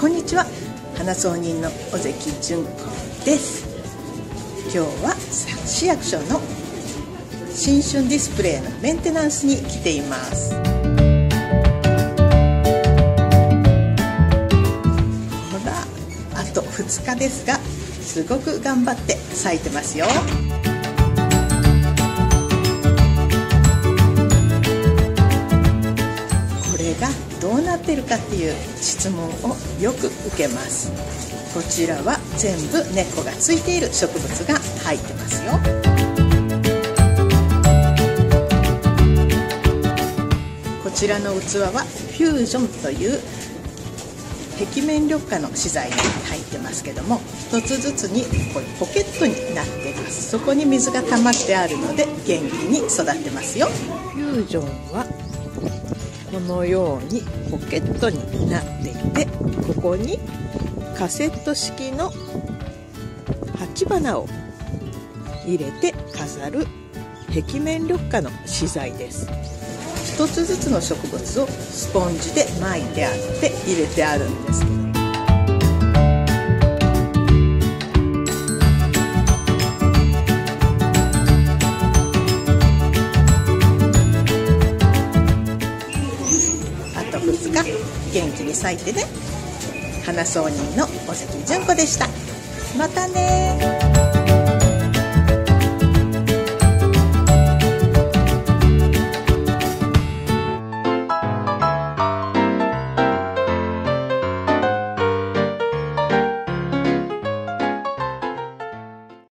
こんにちは。花葬人の尾関純子です。今日は市役所の新春ディスプレイのメンテナンスに来ています。ほらあと2日ですがすごく頑張って咲いてますよ。ってるかっていう質問をよく受けます。こちらは全部根っこがついている植物が入ってますよ。こちらの器はフュージョンという壁面緑化の資材に入ってますけども一つずつにこれポケットになってます。そこに水が溜まってあるので元気に育ってますよ。フュージョンはこのようにポケットになっていてここにカセット式の鉢花を入れて飾る壁面緑化の資材です。1つずつの植物をスポンジで巻いてあって入れてあるんです。けど元気に咲いてね。花葬人の尾関純子でした。またね